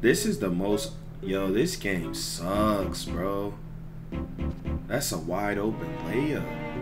This is the most yo, this game sucks, bro. That's a wide open layup.